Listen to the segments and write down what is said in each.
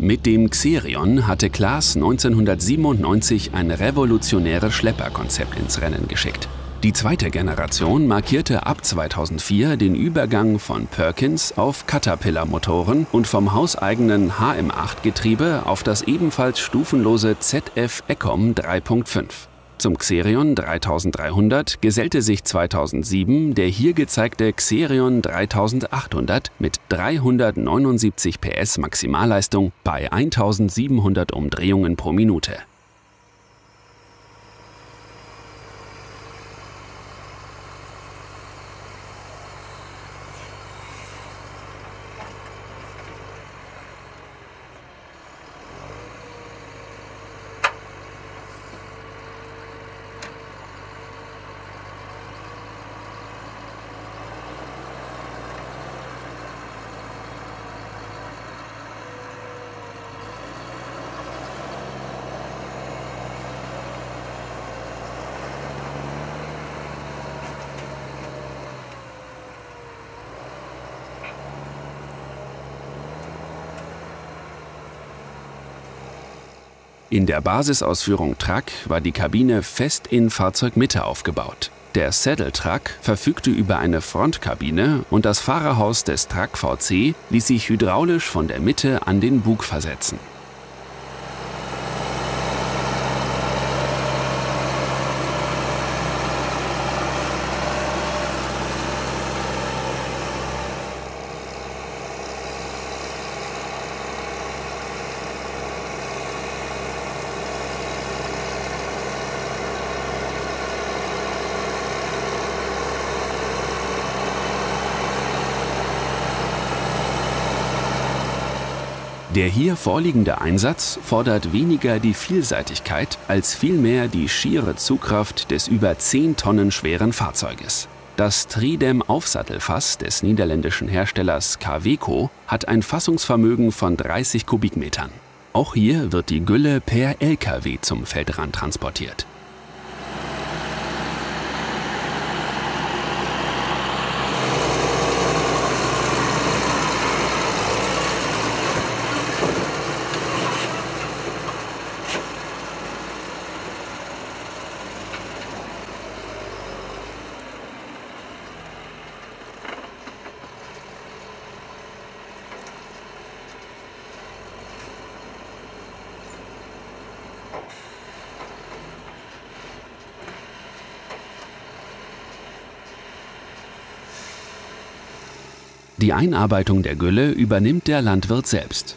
Mit dem Xerion hatte Klaas 1997 ein revolutionäres Schlepperkonzept ins Rennen geschickt. Die zweite Generation markierte ab 2004 den Übergang von Perkins auf Caterpillar-Motoren und vom hauseigenen HM8-Getriebe auf das ebenfalls stufenlose ZF Ecom 3.5. Zum Xerion 3300 gesellte sich 2007 der hier gezeigte Xerion 3800 mit 379 PS Maximalleistung bei 1700 Umdrehungen pro Minute. In der Basisausführung Truck war die Kabine fest in Fahrzeugmitte aufgebaut. Der Saddle Truck verfügte über eine Frontkabine und das Fahrerhaus des Truck VC ließ sich hydraulisch von der Mitte an den Bug versetzen. Der hier vorliegende Einsatz fordert weniger die Vielseitigkeit als vielmehr die schiere Zugkraft des über 10 Tonnen schweren Fahrzeuges. Das Tridem-Aufsattelfass des niederländischen Herstellers Kaweco hat ein Fassungsvermögen von 30 Kubikmetern. Auch hier wird die Gülle per LKW zum Feldrand transportiert. Die Einarbeitung der Gülle übernimmt der Landwirt selbst.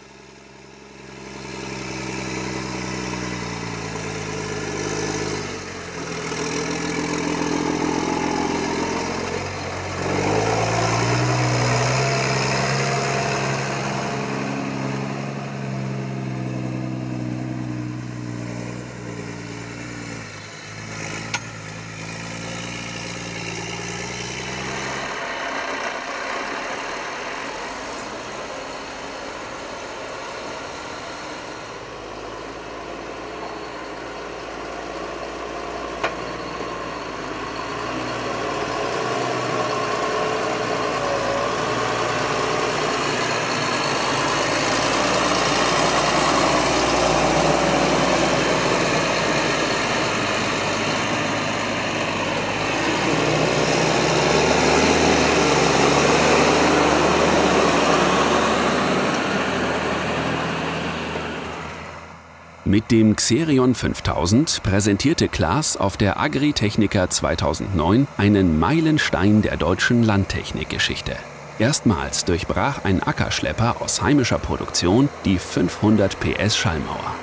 Mit dem Xerion 5000 präsentierte Klaas auf der Agritechnica 2009 einen Meilenstein der deutschen Landtechnikgeschichte. Erstmals durchbrach ein Ackerschlepper aus heimischer Produktion die 500 PS Schallmauer.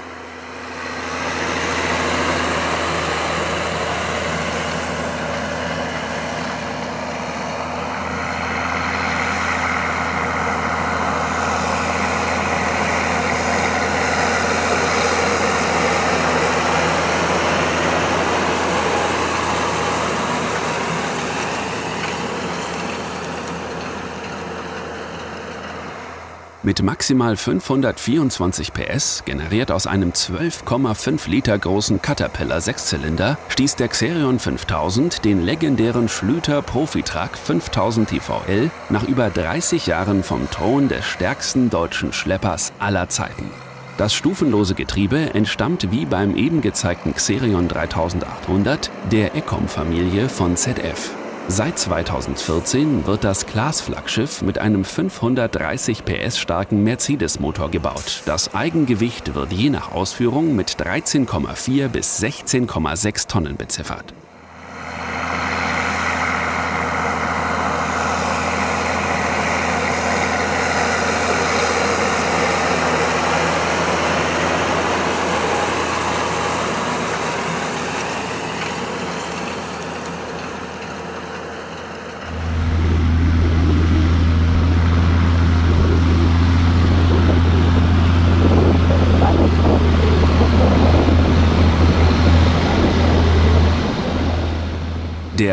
Mit maximal 524 PS, generiert aus einem 12,5 Liter großen Caterpillar Sechszylinder, stieß der Xerion 5000 den legendären Schlüter Profitruck 5000 TVL nach über 30 Jahren vom Thron des stärksten deutschen Schleppers aller Zeiten. Das stufenlose Getriebe entstammt wie beim eben gezeigten Xerion 3800 der Ecom-Familie von ZF. Seit 2014 wird das Class-Flaggschiff mit einem 530 PS starken Mercedes-Motor gebaut. Das Eigengewicht wird je nach Ausführung mit 13,4 bis 16,6 Tonnen beziffert.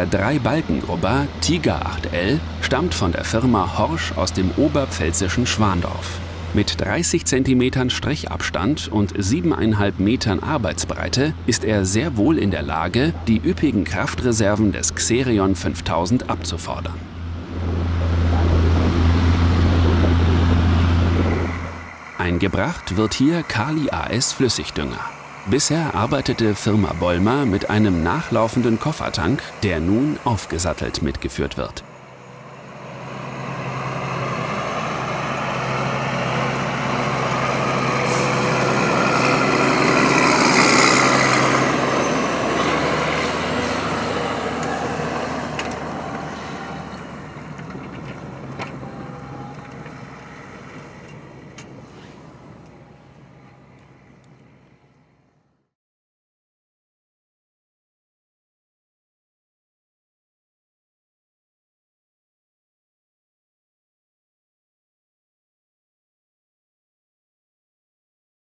Der Drei-Balken-Grubber Tiger 8L stammt von der Firma Horsch aus dem oberpfälzischen Schwandorf. Mit 30 cm Strechabstand und 7,5 Metern Arbeitsbreite ist er sehr wohl in der Lage, die üppigen Kraftreserven des Xerion 5000 abzufordern. Eingebracht wird hier Kali AS Flüssigdünger. Bisher arbeitete Firma Bollmer mit einem nachlaufenden Koffertank, der nun aufgesattelt mitgeführt wird